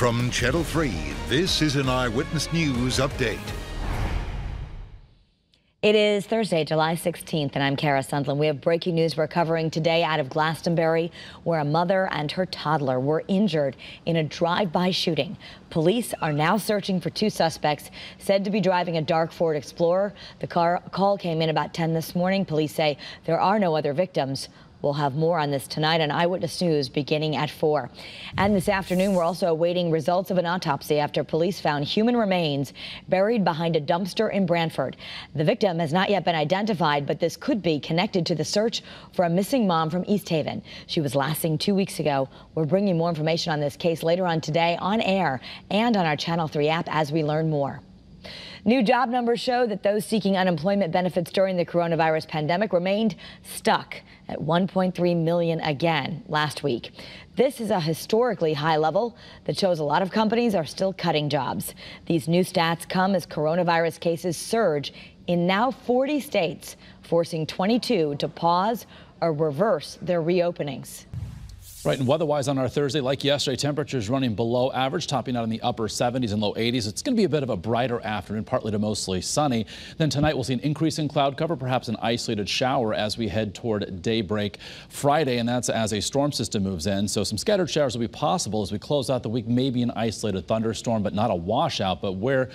From Channel 3, this is an Eyewitness News update. It is Thursday, July 16th, and I'm Kara Sundlin. We have breaking news we're covering today out of Glastonbury, where a mother and her toddler were injured in a drive-by shooting. Police are now searching for two suspects said to be driving a dark Ford Explorer. The car call came in about 10 this morning. Police say there are no other victims. We'll have more on this tonight on Eyewitness News beginning at 4. And this afternoon, we're also awaiting results of an autopsy after police found human remains buried behind a dumpster in Branford. The victim has not yet been identified, but this could be connected to the search for a missing mom from East Haven. She was last seen two weeks ago. We're bringing more information on this case later on today on air and on our Channel 3 app as we learn more. New job numbers show that those seeking unemployment benefits during the coronavirus pandemic remained stuck at 1.3 million again last week. This is a historically high level that shows a lot of companies are still cutting jobs. These new stats come as coronavirus cases surge in now 40 states, forcing 22 to pause or reverse their reopenings. Right, and weather-wise on our Thursday, like yesterday, temperatures running below average, topping out in the upper 70s and low 80s. It's going to be a bit of a brighter afternoon, partly to mostly sunny. Then tonight, we'll see an increase in cloud cover, perhaps an isolated shower as we head toward daybreak Friday, and that's as a storm system moves in. So some scattered showers will be possible as we close out the week. Maybe an isolated thunderstorm, but not a washout. But where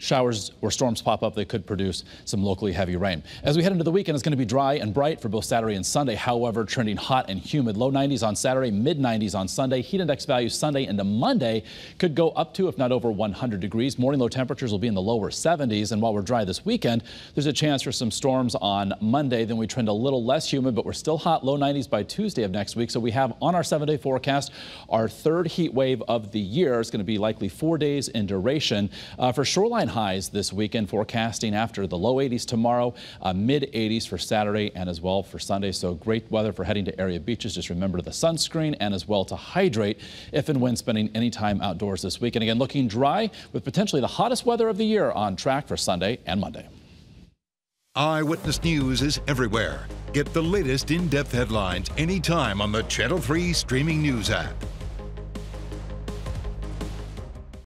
showers or storms pop up, they could produce some locally heavy rain. As we head into the weekend, it's going to be dry and bright for both Saturday and Sunday. However, trending hot and humid. Low 90s on Saturday, mid 90s on Sunday. Heat index values Sunday into Monday could go up to, if not over 100 degrees. Morning low temperatures will be in the lower 70s. And while we're dry this weekend, there's a chance for some storms on Monday. Then we trend a little less humid, but we're still hot. Low 90s by Tuesday of next week. So we have on our seven day forecast our third heat wave of the year. It's going to be likely four days in duration. Uh, for shoreline highs this weekend. Forecasting after the low 80s tomorrow, uh, mid 80s for Saturday and as well for Sunday. So great weather for heading to area beaches. Just remember the sunscreen and as well to hydrate if and when spending any time outdoors this weekend. Again, looking dry with potentially the hottest weather of the year on track for Sunday and Monday. Eyewitness News is everywhere. Get the latest in-depth headlines anytime on the Channel 3 streaming news app.